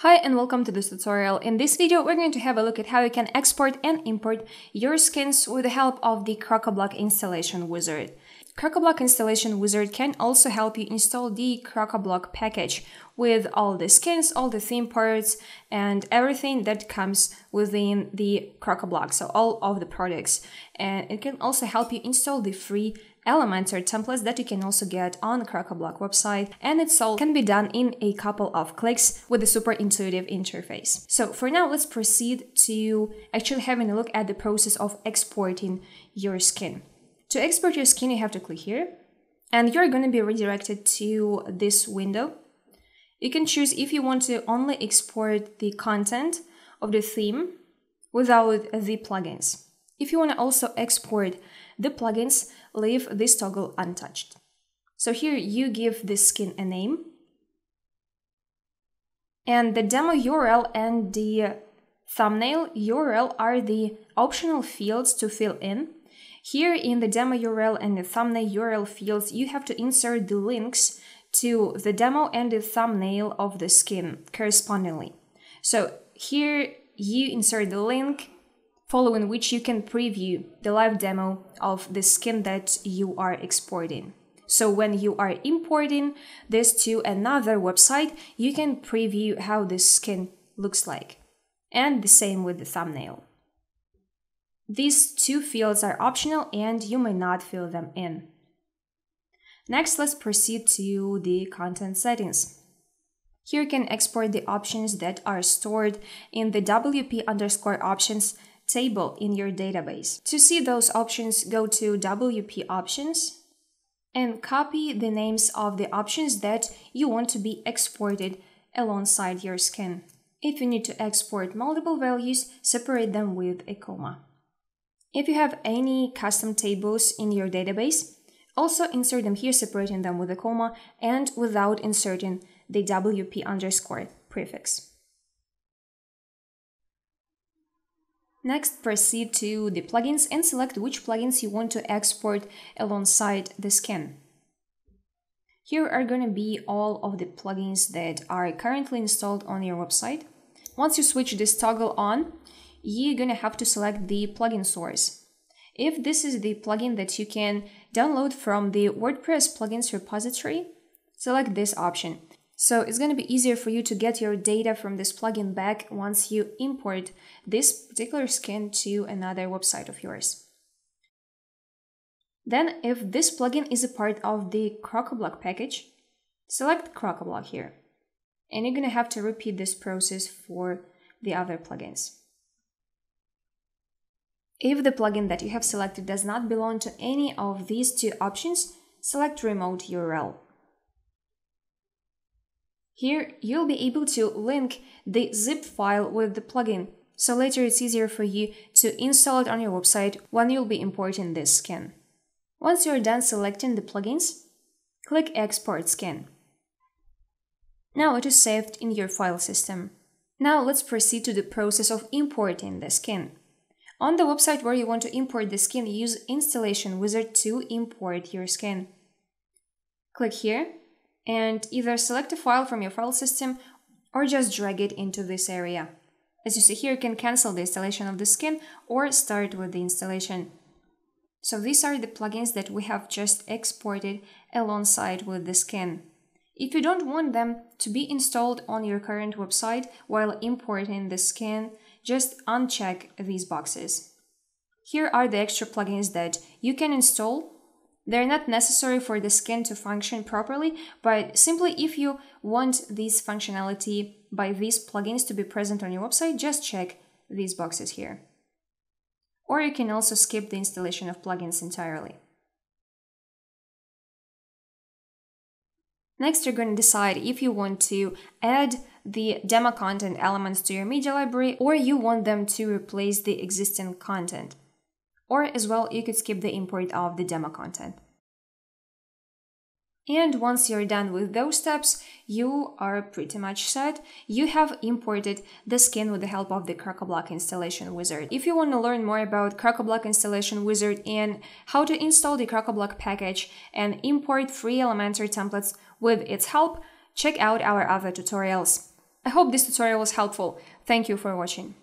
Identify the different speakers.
Speaker 1: Hi and welcome to this tutorial. In this video, we're going to have a look at how you can export and import your skins with the help of the Crocoblock installation wizard. Crocoblock installation wizard can also help you install the Crocoblock package with all the skins, all the theme parts, and everything that comes within the Crocoblock, so all of the products. And it can also help you install the free Elementor templates that you can also get on the Crocoblock website and it's all can be done in a couple of clicks with a super intuitive interface. So for now, let's proceed to actually having a look at the process of exporting your skin. To export your skin, you have to click here and you're going to be redirected to this window. You can choose if you want to only export the content of the theme without the plugins. If you want to also export the plugins, leave this toggle untouched. So here you give this skin a name. And the demo URL and the thumbnail URL are the optional fields to fill in. Here in the demo URL and the thumbnail URL fields, you have to insert the links to the demo and the thumbnail of the skin correspondingly. So here you insert the link following which you can preview the live demo of the skin that you are exporting. So when you are importing this to another website, you can preview how this skin looks like. And the same with the thumbnail. These two fields are optional and you may not fill them in. Next, let's proceed to the content settings. Here you can export the options that are stored in the WP underscore options table in your database. To see those options, go to WP Options and copy the names of the options that you want to be exported alongside your skin. If you need to export multiple values, separate them with a comma. If you have any custom tables in your database, also insert them here, separating them with a comma and without inserting the WP underscore prefix. Next, proceed to the plugins and select which plugins you want to export alongside the skin. Here are going to be all of the plugins that are currently installed on your website. Once you switch this toggle on, you're going to have to select the plugin source. If this is the plugin that you can download from the WordPress plugins repository, select this option. So it's going to be easier for you to get your data from this plugin back once you import this particular skin to another website of yours. Then if this plugin is a part of the Crocoblock package, select Crocoblock here. And you're going to have to repeat this process for the other plugins. If the plugin that you have selected does not belong to any of these two options, select Remote URL. Here, you'll be able to link the zip file with the plugin, so later it's easier for you to install it on your website when you'll be importing this skin. Once you're done selecting the plugins, click Export Skin. Now it is saved in your file system. Now let's proceed to the process of importing the skin. On the website where you want to import the skin, use Installation Wizard to import your skin. Click here and either select a file from your file system or just drag it into this area. As you see here, you can cancel the installation of the skin or start with the installation. So these are the plugins that we have just exported alongside with the skin. If you don't want them to be installed on your current website while importing the skin, just uncheck these boxes. Here are the extra plugins that you can install they're not necessary for the skin to function properly, but simply if you want this functionality by these plugins to be present on your website, just check these boxes here. Or you can also skip the installation of plugins entirely. Next, you're going to decide if you want to add the demo content elements to your media library or you want them to replace the existing content. Or as well, you could skip the import of the demo content. And once you're done with those steps, you are pretty much set. You have imported the skin with the help of the Crocoblock installation wizard. If you want to learn more about Crocoblock installation wizard and how to install the Crocoblock package and import free Elementor templates with its help, check out our other tutorials. I hope this tutorial was helpful. Thank you for watching.